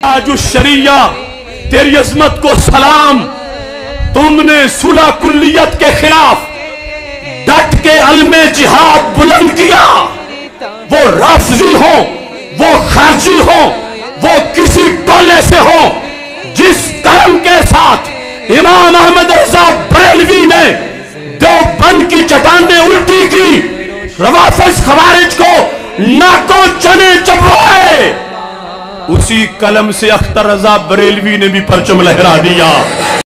आज शरिया, तेरी अजमत को सलाम। तुमने सुलह कुल्लियत के खिलाफ डट के अलमे जिहाद बुलंद किया। वो राफजी हो, वो खारजी हो, वो किसी टोले से हो, जिस कर्म के साथ इमाम अहमद रजा बरेलवी ने देवबंद की चटाने उल्टी की, रवाफज खबारिज को नाको चने चबवाए उसी कलम से अख्तर रजा बरेलवी ने भी परचम लहरा दिया।